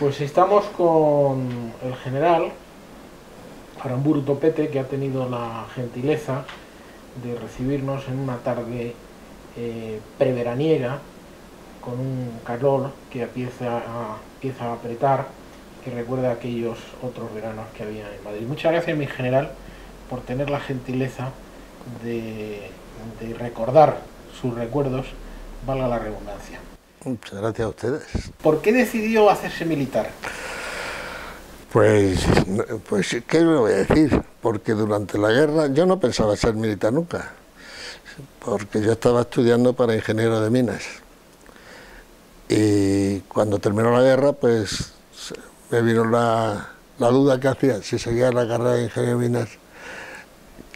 Pues estamos con el general Aramburu Topete, que ha tenido la gentileza de recibirnos en una tarde eh, preveraniega, con un calor que empieza a, empieza a apretar, que recuerda aquellos otros veranos que había en Madrid. Muchas gracias, mi general, por tener la gentileza de, de recordar sus recuerdos, valga la redundancia. Muchas gracias a ustedes. ¿Por qué decidió hacerse militar? Pues, pues, ¿qué le voy a decir? Porque durante la guerra yo no pensaba ser militar nunca, porque yo estaba estudiando para ingeniero de minas. Y cuando terminó la guerra, pues me vino la, la duda que hacía si seguía la carrera de ingeniero de minas,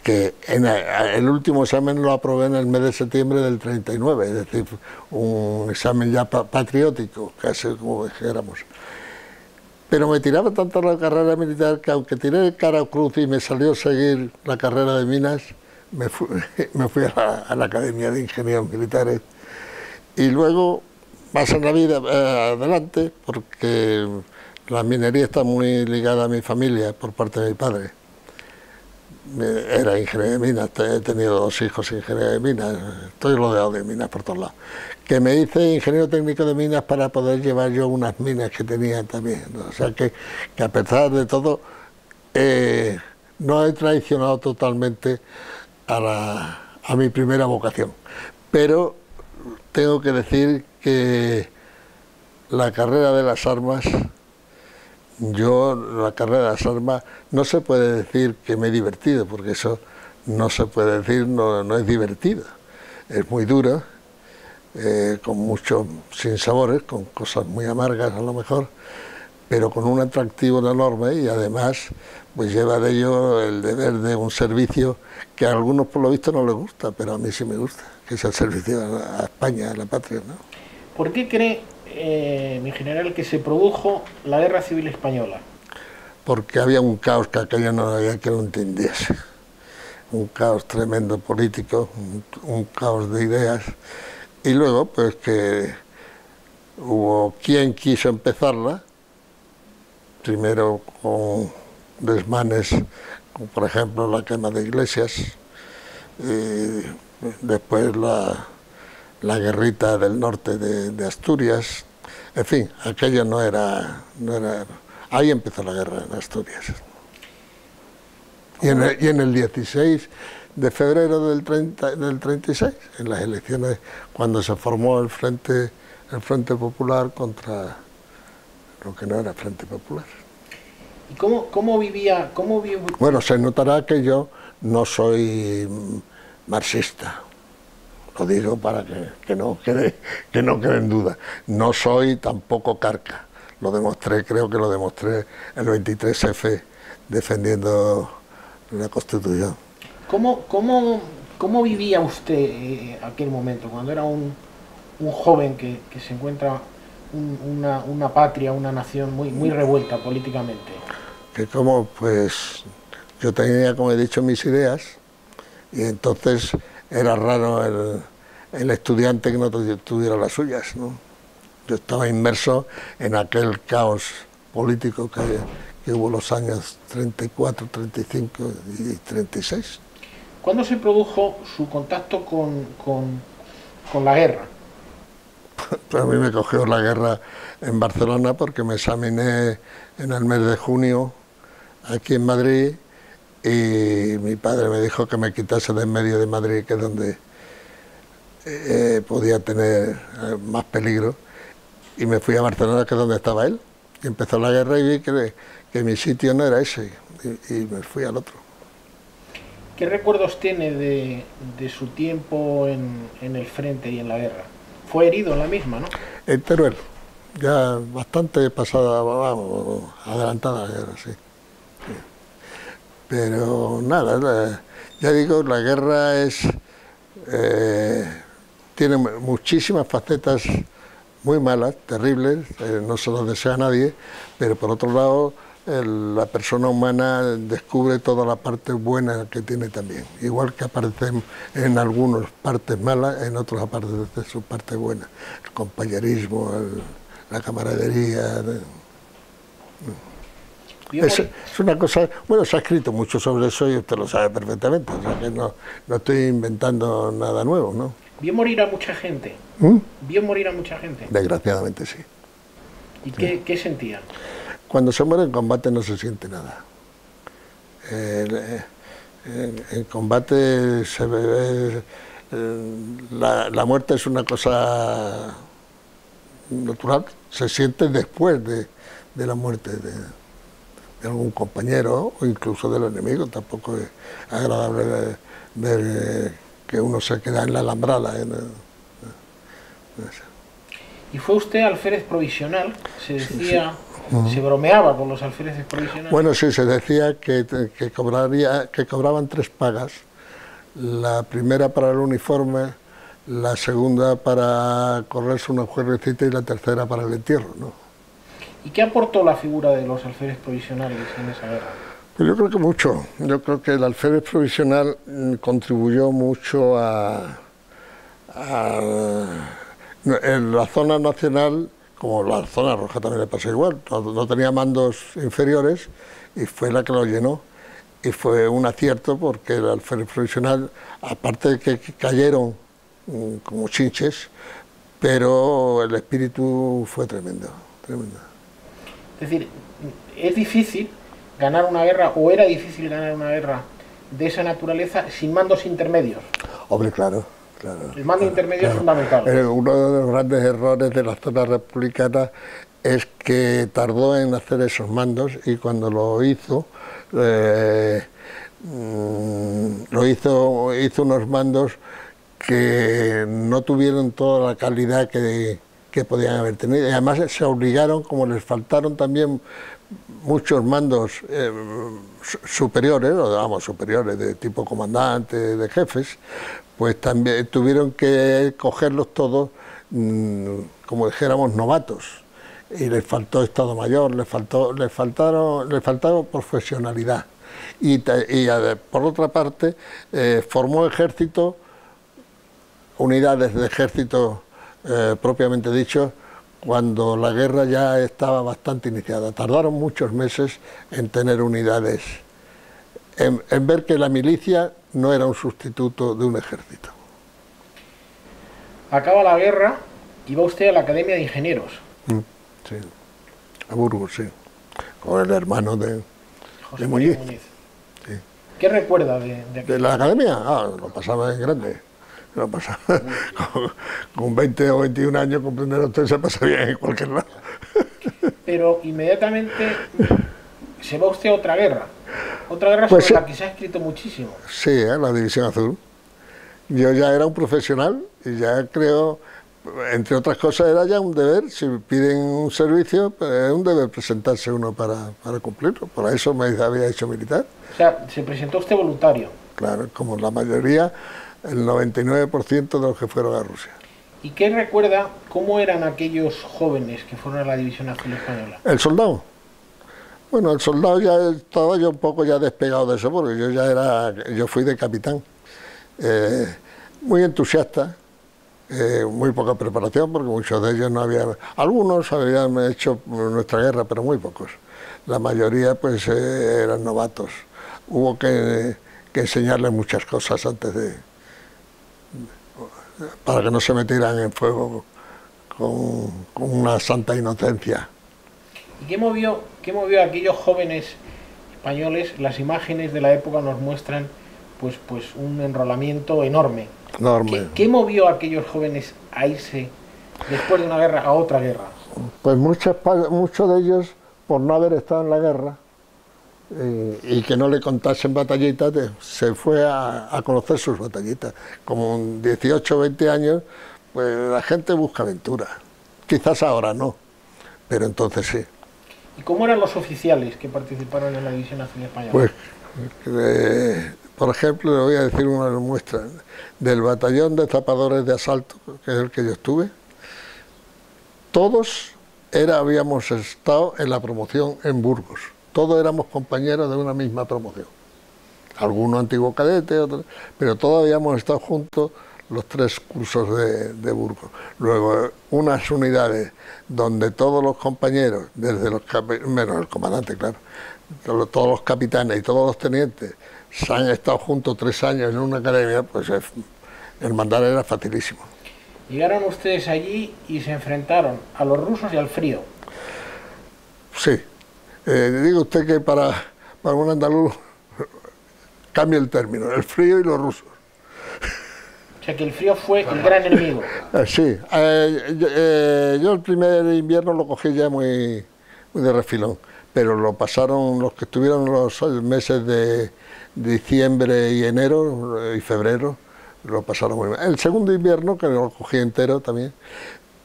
que en el último examen lo aprobé en el mes de septiembre del 39, es decir, un examen ya patriótico, casi como dijéramos. Pero me tiraba tanto la carrera militar que aunque tiré el cara cruz y me salió seguir la carrera de minas, me fui, me fui a, la, Academia de Ingenieros Militares. Y luego, en la vida eh, adelante, porque la minería está muy ligada a mi familia por parte de mi padre. Era ingeniero de minas, he tenido dos hijos ingenieros de minas, estoy rodeado de minas por todos lados que me hice ingeniero técnico de minas para poder llevar yo unas minas que tenía también. O sea que, a pesar de todo, eh, no he traicionado totalmente a mi primera vocación. Pero tengo que decir que la carrera de las armas, yo la carrera de las armas no se puede decir que me he divertido, porque eso no se puede decir, no, no es divertido. Es muy dura, eh, con muchos sinsabores, con cosas muy amargas a lo mejor, pero con un atractivo enorme y además pues lleva de ello el deber de un servicio que a algunos por lo visto no les gusta, pero a mí sí me gusta, que es el servicio a España, a la patria. ¿no? ¿Por qué cree, eh, mi general, que se produjo la guerra civil española? Porque había un caos que aquello no había que lo entendiese, un caos tremendo político, un caos de ideas y luego, pues que hubo quien quiso empezarla, primero con desmanes, como por ejemplo la quema de iglesias, y después la, guerrita del norte de, Asturias, en fin, aquello no era, no era... Ahí empezó la guerra en Asturias. Y en, el, y en el 16 de febrero del, 30, del 36, en las elecciones cuando se formó el Frente, el Frente Popular contra lo que no era Frente Popular. ¿Y cómo, cómo vivía? Cómo Bueno, se notará que yo no soy marxista. Lo digo para que, que, no quede, que no quede en duda. No soy tampoco carca. Lo demostré, creo que lo demostré el 23F defendiendo la Constitución. ¿Cómo, cómo, cómo vivía usted eh, aquel momento, cuando era un, un joven que, que, se encuentra una, una, patria, una nación muy, muy revuelta políticamente? Que como, pues, yo tenía, como he dicho, mis ideas, y entonces era raro el, el estudiante que no tuviera las suyas, ¿no? Yo estaba inmerso en aquel caos político que, que hubo los años 34, 35 y 36. ¿Cuándo se produjo su contacto con, con, la guerra? Pues a mí me cogió la guerra en Barcelona porque me examiné en el mes de junio aquí en Madrid y mi padre me dijo que me quitase de en medio de Madrid, que es donde eh, podía tener eh, más peligro, y me fui a Barcelona, que es donde estaba él. Y empezó la guerra y vi que, que mi sitio no era ese, y me fui al otro. ¿Qué recuerdos tiene de, su tiempo en, el frente y en la guerra? Fue herido en la misma, ¿no? En Teruel, ya bastante pasada, vamos, adelantada la guerra, sí. Pero nada, ya digo, la guerra es eh, tiene muchísimas facetas muy malas, terribles, eh, no se lo desea nadie, pero por otro lado la persona humana descubre toda la parte buena que tiene también. Igual que aparecen en algunas partes malas, en otros aparece su parte buena. El compañerismo, la camaradería. Es, una cosa, bueno, se ha escrito mucho sobre eso y usted lo sabe perfectamente, o sea que no, no estoy inventando nada nuevo, ¿no? ¿Vio morir a mucha gente? ¿Mm? ¿Vio morir a mucha gente? Desgraciadamente sí. ¿Y qué, qué sentía? Cuando se muere en combate no se siente nada. en, combate se ve, la, la, muerte es una cosa natural, se siente después de, de la muerte de, de, algún compañero o incluso del enemigo. Tampoco es agradable ver, que uno se queda en la alambrada. En, ¿Y fue usted alférez provisional? Se decía, se bromeaba con los alféreces provisionales. Bueno, sí, se decía que, que, cobraría, que cobraban tres pagas. La primera para el uniforme, la segunda para correrse una juerrecita y la tercera para el entierro. ¿no? ¿Y qué aportó la figura de los alférez provisionales en esa guerra? Pues yo creo que mucho. Yo creo que el alférez provisional mm, contribuyó mucho a, en la zona nacional, como la zona roja también le pasa igual, no, tenía mandos inferiores y fue la que lo llenó. Y fue un acierto porque el alférez provisional, aparte de que cayeron mm, como chinches, pero el espíritu fue tremendo, tremendo. Es decir, es difícil ganar una guerra, o era difícil ganar una guerra de esa naturaleza sin mandos intermedios. Hombre, claro. Claro, el mando intermedio es fundamental. Eh, uno de los grandes errores de la zona republicana es que tardó en hacer esos mandos y cuando lo hizo, eh, mm, lo hizo, hizo unos mandos que no tuvieron toda la calidad que, que podían haber tenido. Y además se obligaron, como les faltaron también muchos mandos eh, superiores, o digamos superiores de tipo comandante, de jefes, pues también tuvieron que cogerlos todos, mm, como dijéramos, novatos. Y les faltó Estado Mayor, les faltó, les faltaron, les faltaron profesionalidad. Y, por otra parte, eh, formó ejército, unidades de ejército eh, propiamente dicho, cuando la guerra ya estaba bastante iniciada. Tardaron muchos meses en tener unidades, en, ver que la milicia no era un sustituto de un ejército. Acaba la guerra y va usted a la Academia de Ingenieros. Mm, sí, a Burgos, sí, con el hermano de, José Muñiz. ¿Qué recuerda de, de, de la academia? Ah, lo pasaba en grande no pasa. Con, 20 o 21 años, comprender usted se pasa bien en cualquier lado. Pero inmediatamente se va usted a otra guerra. Otra guerra pues sobre la que se ha escrito muchísimo. Sí, ¿eh? la División Azul. Yo ya era un profesional y ya creo, entre otras cosas, era ya un deber. Si piden un servicio, pues, es un deber presentarse uno para, para cumplirlo. Por eso me había hecho militar. O sea, se presentó usted voluntario. Claro, como la mayoría el 99% de los que fueron a Rusia. ¿Y qué recuerda cómo eran aquellos jóvenes que fueron a la División Azul Española? El soldado. Bueno, el soldado ya estaba yo un poco ya despegado de eso, porque yo ya era, yo fui de capitán. Eh, muy entusiasta, eh, muy poca preparación, porque muchos de ellos no habían, algunos habían hecho nuestra guerra, pero muy pocos. La mayoría pues eh, eran novatos. Hubo que, que enseñarles muchas cosas antes de, para que no se metieran en fuego con, una santa inocencia. ¿Y qué movió, qué movió a aquellos jóvenes españoles? Las imágenes de la época nos muestran pues, pues un enrolamiento enorme. enorme. ¿Qué, movió a aquellos jóvenes a irse después de una guerra a otra guerra? Pues muchos, muchos de ellos, por no haber estado en la guerra, eh, y que no le contasen batallitas, se fue a, conocer sus batallitas. Como 18 o 20 años, pues la gente busca aventura. Quizás ahora no, pero entonces sí. ¿Y cómo eran los oficiales que participaron en la División Nacional Española? Pues, eh, por ejemplo, le voy a decir una muestra. Del batallón de zapadores de asalto, que es el que yo estuve, todos era, habíamos estado en la promoción en Burgos todos éramos compañeros de una misma promoción. Algunos antiguos cadetes, otros, pero todos habíamos estado juntos los tres cursos de, de Burgos. Luego, unas unidades donde todos los compañeros, desde los menos el comandante, claro, todos los capitanes y todos los tenientes, se han estado juntos tres años en una academia, pues el mandar era facilísimo. Llegaron ustedes allí y se enfrentaron a los rusos y al frío. Sí. Eh, digo usted que para, para un andaluz cambia el término, el frío y los rusos. O sea que el frío fue el gran enemigo. Eh, sí, eh, yo, el primer invierno lo cogí ya muy, muy de refilón, pero lo pasaron los que estuvieron los meses de diciembre y enero y febrero, lo pasaron muy mal. El segundo invierno, que lo cogí entero también,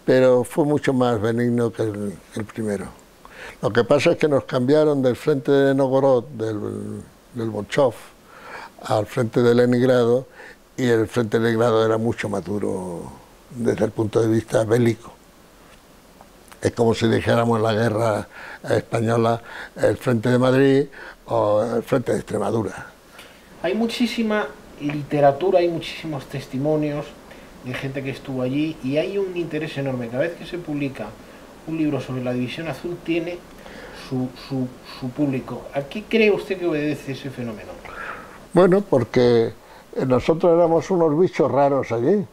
pero fue mucho más benigno que el, el primero. Lo que pasa es que nos cambiaron del frente de Novgorod, del, del Bolchov, al frente de Leningrado y el frente de Leningrado era mucho más duro desde el punto de vista bélico. Es como si dijéramos la guerra española, el frente de Madrid o el frente de Extremadura. Hay muchísima literatura, hay muchísimos testimonios de gente que estuvo allí y hay un interés enorme. Cada vez que se publica un libro sobre la División Azul tiene su, su, su público. ¿A qué cree usted que obedece ese fenómeno? Bueno, porque nosotros éramos unos bichos raros allí,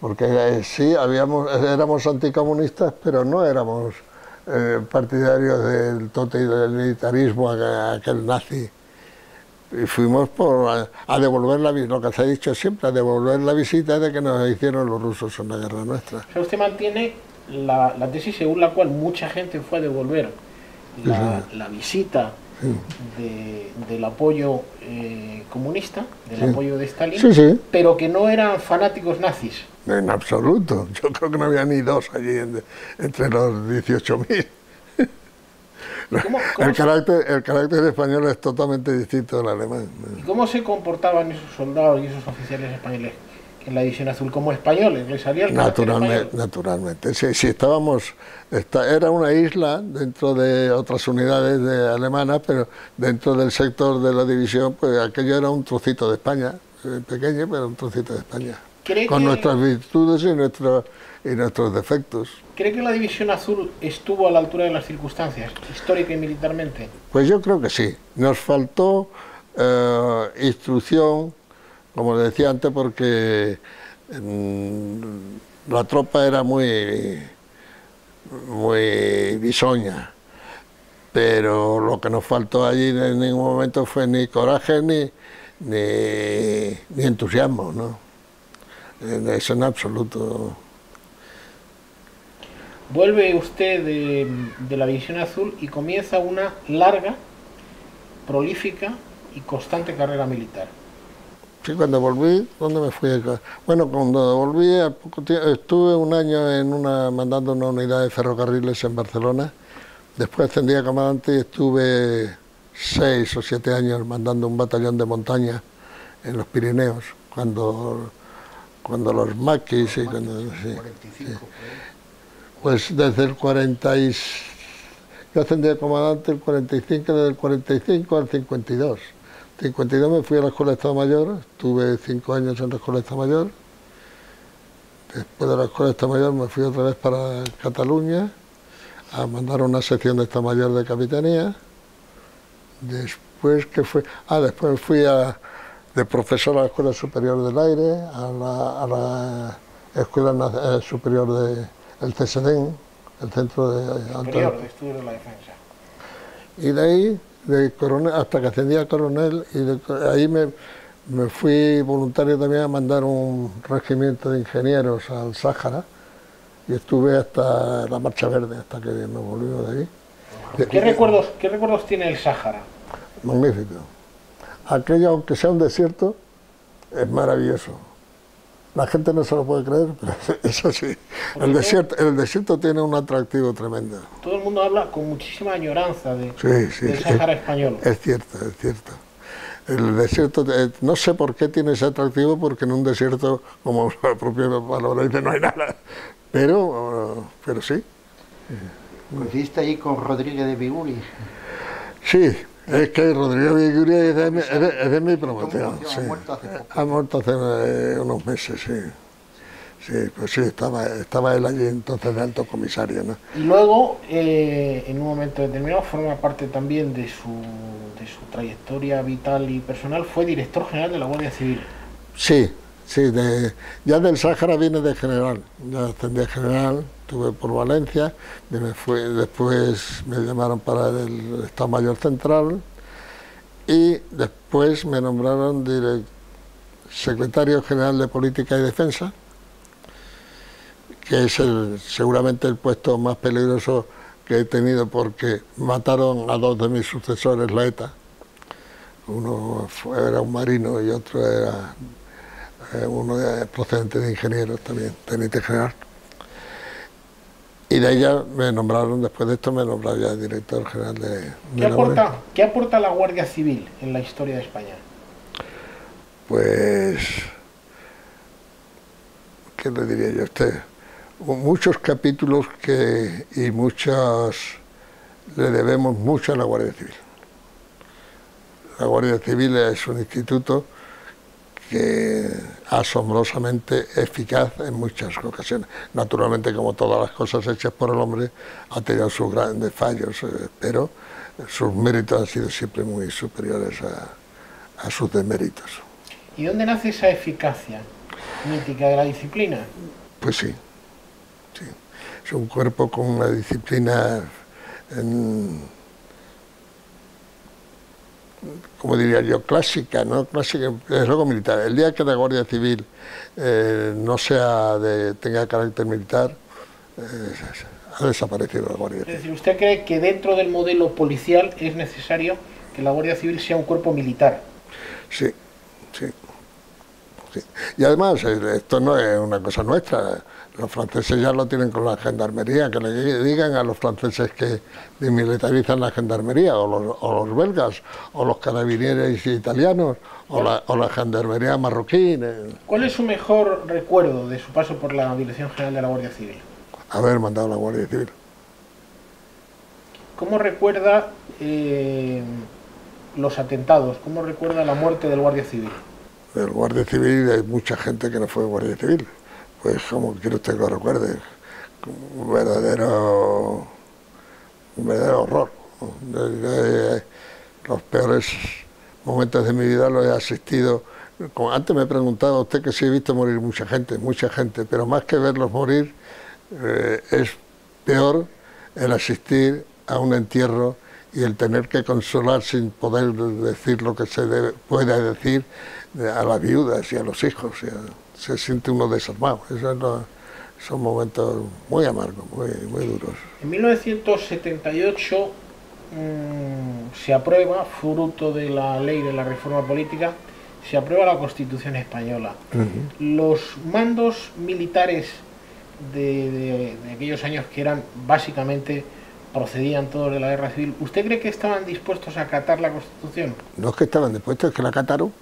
porque eh, sí, habíamos, éramos anticomunistas, pero no éramos eh, partidarios del totalitarismo, aquel nazi. Y fuimos por, a, a devolver la lo que se ha dicho siempre, a devolver la visita de que nos hicieron los rusos en la guerra nuestra. O sea, usted mantiene la, la tesis según la cual mucha gente fue a devolver la, la visita de, del apoyo eh, comunista, del Sí. apoyo de Stalin, Sí, pero que no eran fanáticos nazis. En absoluto. Yo creo que no había ni dos allí en- entre los 18.000. ¿Cómo, cómo El se, carácter, el carácter español es totalmente distinto del alemán. y cómo se comportaban esos soldados y esos oficiales españoles en la División Azul como españoles? ¿Les salía el Naturalmente, español? naturalmente. Sí, sí, estábamos, era una isla dentro de otras unidades de alemanas, pero dentro del sector de la división, pues aquello era un trocito de España, eh, pequeño, pero un trocito de España. ¿Cree Con que- nuestras virtudes y, nuestro- y nuestros defectos. ¿Cree que la División Azul estuvo a la altura de las circunstancias, histórica y militarmente? Pues yo creo que sí. Nos faltó eh, instrucción, como le decía antes, porque mm, la tropa era muy, muy bisoña. Pero lo que nos faltó allí en ningún momento fue ni coraje ni, ni, entusiasmo, ¿no? Eso en absoluto. Vuelve usted de, la División Azul y comienza una larga, prolífica y constante carrera militar. Sí, cuando volví, ¿dónde me fui? Bueno, cuando volví, a poco tie- estuve un año en una, mandando una unidad de ferrocarriles en Barcelona. Después ascendí a comandante y estuve seis o siete años mandando un batallón de montaña en los Pirineos, cuando, cuando los maquis y cuando... sí, sí. Pues desde el 40 y... Yo ascendí a comandante el 45, desde el 45 al 52. 52 me fui a la Escuela de Estado Mayor, estuve cinco años en la Escuela de Estado Mayor. Después de la Escuela de Estado Mayor me fui otra vez para Cataluña a mandar una sección de Estado Mayor de Capitanía. Después que fue, ah, después fui a, de profesor a la Escuela Superior del Aire, a la, a la Escuela eh, Superior de el CSDEN, el Centro de Superior de Estudios de la Defensa. y de ahí, de coronel, hasta que ascendí a coronel, y de ahí me, me fui voluntario también a mandar un regimiento de ingenieros al Sáhara, y estuve hasta la Marcha Verde, hasta que me volvimos de ahí. ¿Qué recuerdos, ¿Qué recuerdos tiene el Sáhara? Magnífico. Aquello, aunque sea un desierto, es maravilloso. La gente no se lo puede creer, pero eso sí. El desierto, el desierto tiene un atractivo tremendo. Todo el mundo habla con muchísima añoranza de, Sí, sí. del sí. Sáhara español. Es cierto, es cierto. El desierto, eh, no sé por qué tiene ese atractivo, porque en un desierto, como la propia palabra dice, no hay nada. Pero, eh, pero sí. Coincidiste ahí con Rodríguez de Biguli. Sí, Es que Rodrigo Viguria es de, mi- es de- es de mi promoción. Ha sí. muerto hace poco. Ha muerto hace eh, unos meses, sí. Sí, pues sí, estaba, estaba él allí entonces de alto comisario, ¿no? Y luego, eh, en un momento determinado, forma parte también de su, de su trayectoria vital y personal, fue director general de la Guardia Civil. Sí, sí, de, ya del Sáhara viene de general, ya a general, estuve por Valencia, después me llamaron para el Estado Mayor Central y después me nombraron secretario general de Política y Defensa, que es seguramente el puesto más peligroso que he tenido porque mataron a dos de mis sucesores, la ETA. Uno era un marino y otro era eh, uno de- procedente de ingenieros también, teniente general. Y de ella me nombraron, después de esto me nombraron ya director general de, de ¿Qué aporta, ¿Qué aporta la Guardia Civil en la historia de España? Pues, ¿qué le diría yo a usted? Muchos capítulos que, y muchas, le debemos mucho a la Guardia Civil. La Guardia Civil es un instituto que asombrosamente eficaz en muchas ocasiones. Naturalmente, como todas las cosas hechas por el hombre, ha tenido sus grandes fallos, eh, pero sus méritos han sido siempre muy superiores a, a sus deméritos. ¿Y dónde nace esa eficacia mítica de la disciplina? Pues sí, sí. Es un cuerpo con una disciplina, en- como diría yo, clásica, ¿no? Clásica, es luego militar. El día que la Guardia Civil eh, no sea de, tenga carácter militar, eh, ha desaparecido la Guardia Es Civil. decir, ¿usted cree que dentro del modelo policial es necesario que la Guardia Civil sea un cuerpo militar? Sí. Y además, eh, esto no es una cosa nuestra. Los franceses ya lo tienen con la gendarmería, que le digan a los franceses que desmilitarizan la gendarmería, o los, o los belgas, o los carabineros italianos, o la, o la gendarmería marroquí. eh, ¿Cuál es su mejor recuerdo de su paso por la Dirección General de la Guardia Civil? haber mandado a la Guardia Civil. ¿Cómo recuerda eh, los atentados? ¿Cómo recuerda la muerte del Guardia Civil? El Guardia Civil hay mucha gente que no fue Guardia Civil. Pues como quiere usted que lo recuerde, un verdadero, un verdadero horror. los peores momentos de mi vida los he asistido. Antes me preguntaba usted que si he visto morir mucha gente, mucha gente, pero más que verlos morir, eh, es peor el asistir a un entierro y el tener que consolar sin poder decir lo que se debe- puede decir a las viudas y a los hijos. y a- se siente uno desarmado. Eso es lo- son momentos muy amargos, muy, muy duros. En 1978 mm, se aprueba, fruto de la ley de la reforma política, se aprueba la Constitución española. Los mandos militares de, de- de aquellos años que eran básicamente procedían todos de la guerra civil, ¿usted cree que estaban dispuestos a acatar la Constitución? No es que estaban dispuestos, es que la cataron.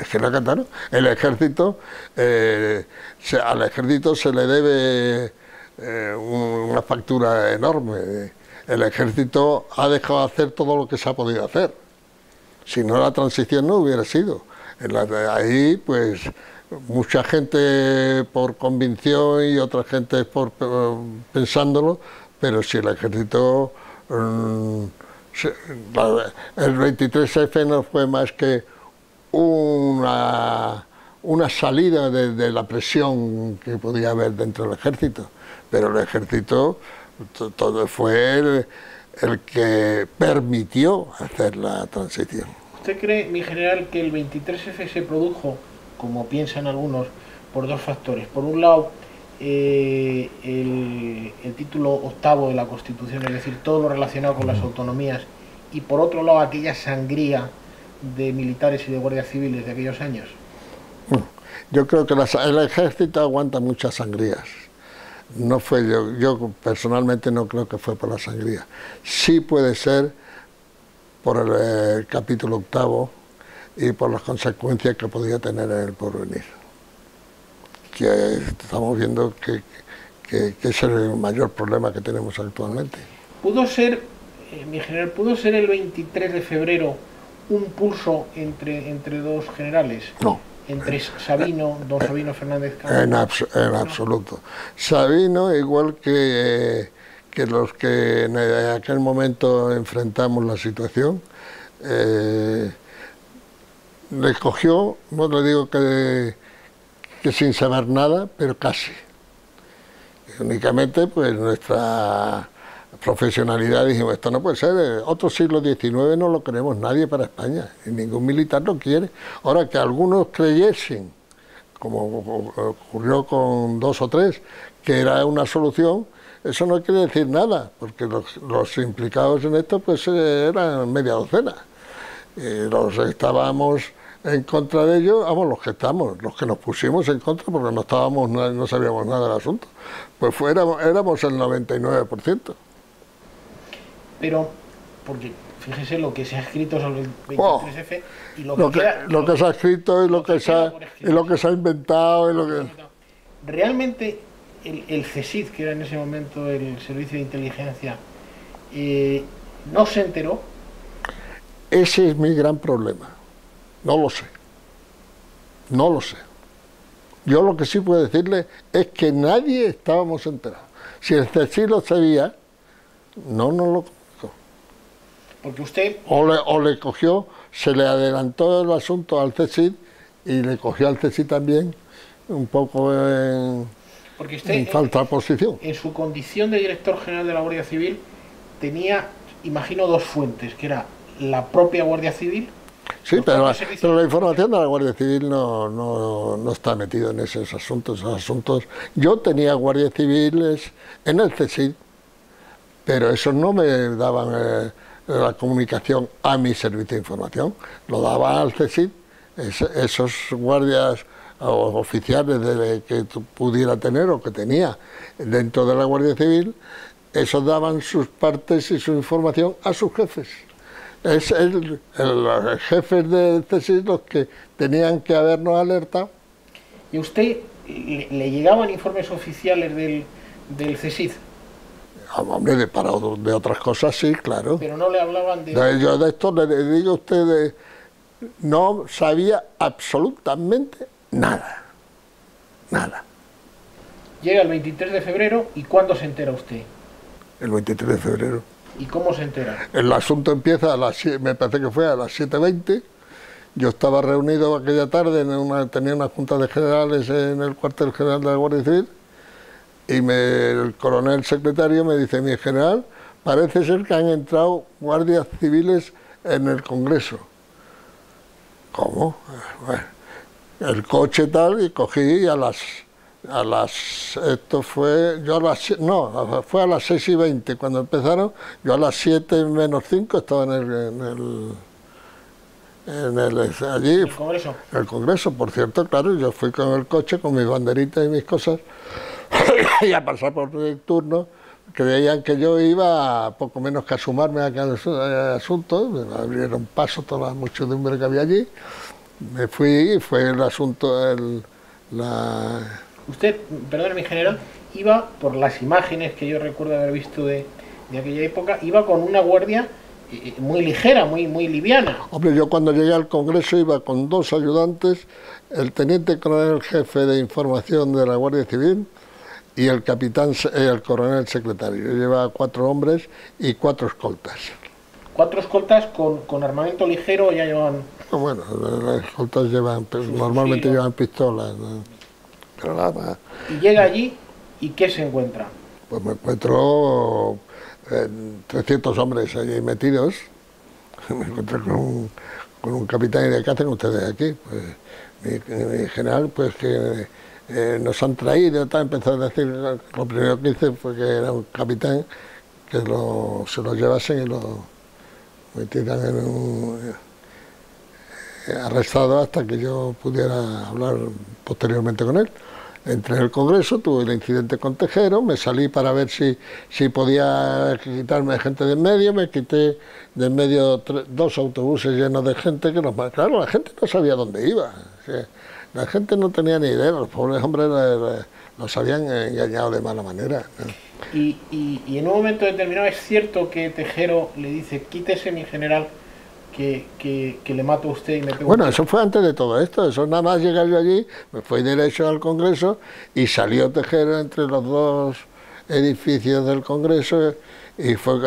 Es que. El ejército, eh, al ejército se le debe eh, un- una factura enorme. El ejército ha dejado de hacer todo lo que se ha podido hacer. Si no, la transición no hubiera sido. Ahí, pues, mucha gente por convicción y otra gente por pensándolo, pero si el ejército. mm, el 23F no fue más que una, una salida de, de la presión que podía haber dentro del ejército. Pero el ejército to- todo fue el, el que permitió hacer la transición. ¿Usted cree, mi general, que el 23F se produjo, como piensan algunos, por dos factores? Por un lado, eh, el, el título octavo de la Constitución, es decir, todo lo relacionado con las autonomías, y por otro lado, aquella sangría de militares y de guardias civiles de aquellos años. Yo creo que las- el ejército aguanta muchas sangrías. No fue yo, yo personalmente no creo que fue por la sangría. Sí puede ser por el, capítulo octavo y por las consecuencias que podía tener en el porvenir. Que estamos viendo que, que- que es el mayor problema que tenemos actualmente. Pudo ser eh, mi general, ¿pudo ser el 23 de febrero un pulso entre, entre dos generales? No. Entre Sabino, don Sabino Fernández En, en absoluto. Sabino, igual que, que los que en aquel momento enfrentamos la situación, eh, le cogió, no le digo que, que sin saber nada, pero casi. únicamente, pues nuestra profesionalidad dijimos, esto no puede ser, eh, otro siglo XIX no lo queremos nadie para España, y ningún militar lo quiere. Ahora que algunos creyesen, como ocurrió con dos o tres, que era una solución, eso no quiere decir nada, porque los, implicados en esto pues eh, eran media docena. Y los estábamos en contra de ellos, vamos, los que estamos, los que nos pusimos en contra porque no estábamos, no sabíamos nada del asunto, pues éramos, éramos el 99% pero porque fíjese lo que se ha escrito sobre el 23F y lo que, lo que, se ha escrito y lo, que, se ha, y lo que se ha inventado y lo que... Realmente el, el CSID, que era en ese momento el Servicio de Inteligencia, eh, no se enteró. Ese es mi gran problema. No lo sé. No lo sé. Yo lo que sí puedo decirle es que nadie estábamos enterados. Si el CSID lo sabía, no nos lo porque usted... O le, o le cogió, se le adelantó el asunto al CECID y le cogió al CECID también un poco en, Porque usted, falta de posición. En su condición de director general de la Guardia Civil tenía, imagino, dos fuentes, que era la propia Guardia Civil Sí, pero la, pero la, información de la Guardia Civil no, no, no, está metido en esos asuntos, esos asuntos. Yo tenía Guardia Civiles en el CECID, pero esos no me daban eh, la comunicación a mi servicio de información, lo daba al CECID, esos guardias o oficiales de, que pudiera tener o que tenía dentro de la Guardia Civil, esos daban sus partes y su información a sus jefes. Es los jefes del CECID los que tenían que habernos alertado. ¿Y usted le, llegaban informes oficiales del, del? Hombre, de, para, de otras cosas sí, claro. Pero no le hablaban de... yo de esto le, digo a usted, no sabía absolutamente nada. Nada. Llega el 23 de febrero y ¿cuándo se entera usted? El 23 de febrero. ¿Y cómo se entera? El asunto empieza a las me parece que fue a las 7.20. Yo estaba reunido aquella tarde, en una, tenía una junta de generales en el cuartel general de la Guardia Civil y me, el coronel secretario me dice, mi general, parece ser que han entrado guardias civiles en el Congreso. ¿Cómo? Bueno, el coche tal y cogí a las a las esto fue yo a las no fue a las 6 y 20 cuando empezaron yo a las 7 menos 5 estaba en el, en el en el, allí, ¿El Congreso? el Congreso, por cierto, claro, yo fui con el coche, con mis banderitas y mis cosas, y a pasar por el turno, creían que yo iba poco menos que a sumarme a aquel asunto, me abrieron paso toda la muchedumbre que había allí, me fui y fue el asunto, el, la... Usted, perdón mi general, iba, por las imágenes que yo recuerdo haber visto de, de aquella época, iba con una guardia eh, muy ligera, muy, muy liviana. Hombre, yo cuando llegué al Congreso iba con dos ayudantes, el teniente coronel jefe de información de la Guardia Civil, y el capitán, eh, el coronel secretario. Lleva cuatro hombres y cuatro escoltas. ¿Cuatro escoltas con, armamento ligero o ya llevan...? bueno, las escoltas llevan, normalmente llevan pistolas. Pero nada ¿Y llega allí y qué se encuentra? Pues me encuentro 300 eh, hombres allí metidos. Me encuentro con un, con un capitán y de ¿qué hacen ustedes aquí? Pues mi general, pues que eh, nos han traído, empezó a decir, lo primero que hice fue que era un capitán, que se lo llevasen y lo metieran en un eh, arrestado hasta que yo pudiera hablar posteriormente con él. Entré en el Congreso, tuve el incidente con Tejero, me salí para ver si, si podía quitarme gente de en medio, me quité de en medio dos autobuses llenos de gente, que nos... Claro, la gente no sabía dónde iba La gente no tenía ni idea, los pobres hombres los habían engañado de mala manera. Y, y, en un momento determinado es cierto que Tejero le dice, quítese mi general, que, que, le mato a usted y me pego Bueno, eso fue antes de todo esto, eso nada más llegar yo allí, me fui derecho al Congreso y salió Tejero entre los dos edificios del Congreso y fue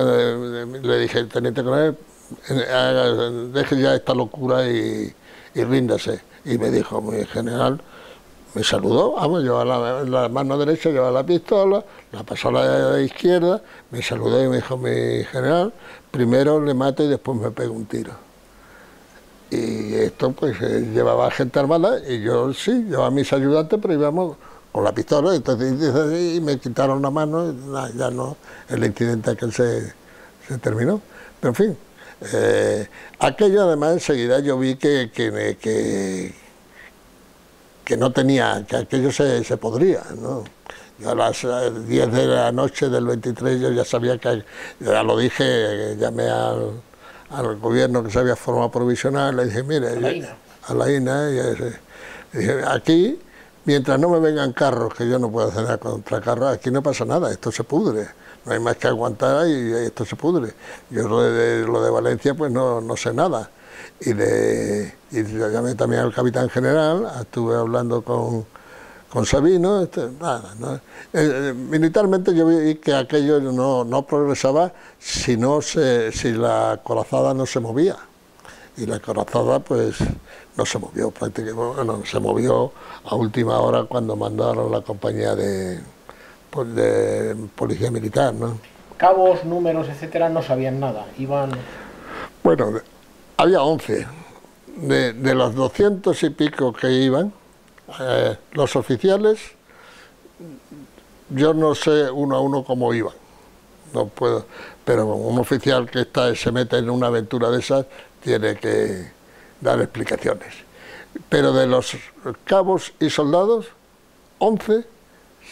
le dije, teniente coronel, deje ya esta locura y, y ríndase. Y me dijo, mi general, me saludó, vamos, llevaba la, mano derecha, llevaba la pistola, la pasó a la izquierda, me saludó y me dijo, mi general, primero le mato y después me pego un tiro. Y esto pues eh, llevaba gente armada y yo sí, llevaba a mis ayudantes, pero íbamos con la pistola, entonces y me quitaron la mano y ya no, el incidente aquel se, se terminó. Pero en fin, eh, aquello además enseguida yo vi que, que, que que no tenía, que aquello se, se podría, ¿no? Yo a las 10 eh, de la noche del 23 yo ya sabía que, ya lo dije, llamé al, al gobierno que se había formado provisional, le dije, mire, a la INA, y, dije, aquí, mientras no me vengan carros, que yo no puedo hacer nada contra carros, aquí no pasa nada, esto se pudre, no hay más que aguantar y esto se pudre. Yo lo de, lo de Valencia pues no, no sé nada y, de, llamé también al capitán general, estuve hablando con, con Sabino, este, nada, eh, eh, militarmente yo vi que aquello no, no progresaba si, no se, si la corazada no se movía. Y la corazada pues no se movió prácticamente, bueno, se movió a última hora cuando mandaron la compañía de, pues, de policía militar. ¿no? Cabos, números, etcétera, no sabían nada, iban... Bueno, había 11. De, de, los 200 y pico que iban, eh, los oficiales, yo no sé uno a uno cómo iban. No puedo, pero un oficial que está, se mete en una aventura de esas tiene que dar explicaciones. Pero de los cabos y soldados, 11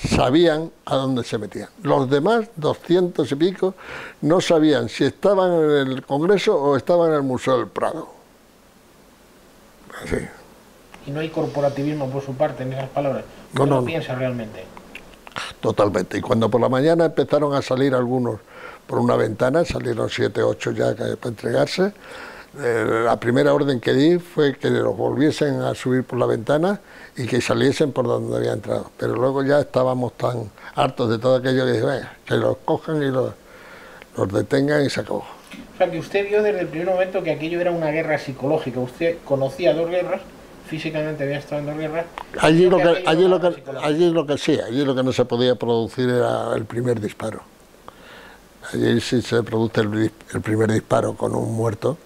sabían a dónde se metían. Los demás, 200 y pico, no sabían si estaban en el Congreso o estaban en el Museo del Prado. Así. Y no hay corporativismo por su parte en esas palabras. No, no, piensa realmente. Totalmente. Y cuando por la mañana empezaron a salir algunos por una ventana, salieron siete, ocho ya para entregarse, eh, la primera orden que di fue que los volviesen a subir por la ventana y que saliesen por donde había entrado. Pero luego ya estábamos tan hartos de todo aquello que dije, que los cojan y los, los detengan y se acabó. O sea, que usted vio desde el primer momento que aquello era una guerra psicológica. Usted conocía dos guerras, físicamente había estado en dos guerras. Allí lo que, allí lo que, allí lo que sí, allí lo que no se podía producir era el primer disparo. Allí sí se produce el, el primer disparo con un muerto,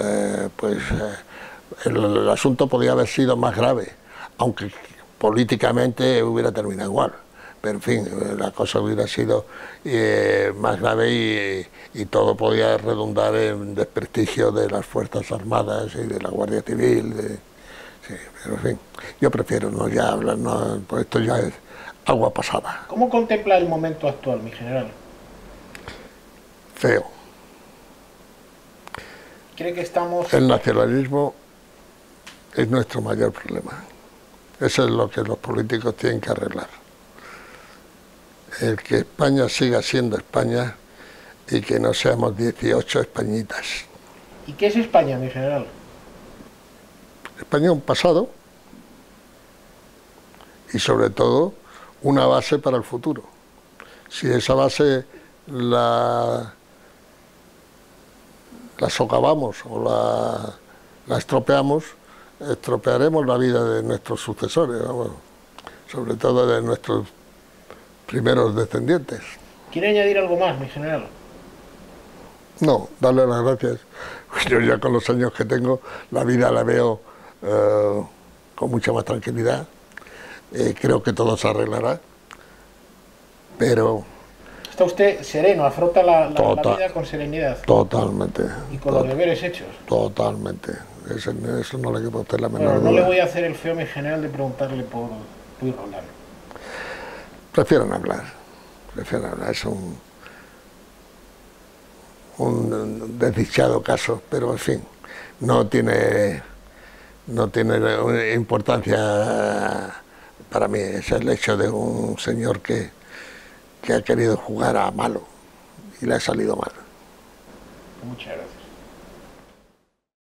eh, pues eh, el asunto podía haber sido más grave aunque políticamente hubiera terminado igual. Pero en fin, la cosa hubiera sido eh, más grave y, todo podía redundar en desprestigio de las Fuerzas Armadas y de la Guardia Civil. sí, pero en fin, yo prefiero no ya hablar, no, pues esto ya es agua pasada. ¿Cómo contempla el momento actual, mi general? Feo. ¿Cree que estamos...? El nacionalismo es nuestro mayor problema. Eso es lo que los políticos tienen que arreglar. El que España siga siendo España y que no seamos 18 españitas. ¿Y qué es España, mi general? España es un pasado y sobre todo una base para el futuro. Si esa base la, la socavamos o la, la estropeamos, estropearemos la vida de nuestros sucesores, sobre todo de nuestros primeros descendientes. ¿Quiere añadir algo más, mi general? No, darle las gracias. Yo ya con los años que tengo, la vida la veo eh, con mucha más tranquilidad. Eh, creo que todo se arreglará. Pero... Está usted sereno, afronta la, vida con serenidad. Totalmente. Y con los deberes hechos. Totalmente. Eso, no le quiero la menor No le voy a hacer el feo mi general de preguntarle por Luis Roldán. Prefieren hablar. Prefieren hablar. Es un, un desdichado caso, pero en fin, no tiene no tiene importancia para mí, es el hecho de un señor que, que ha querido jugar a malo y le ha salido mal. Muchas gracias.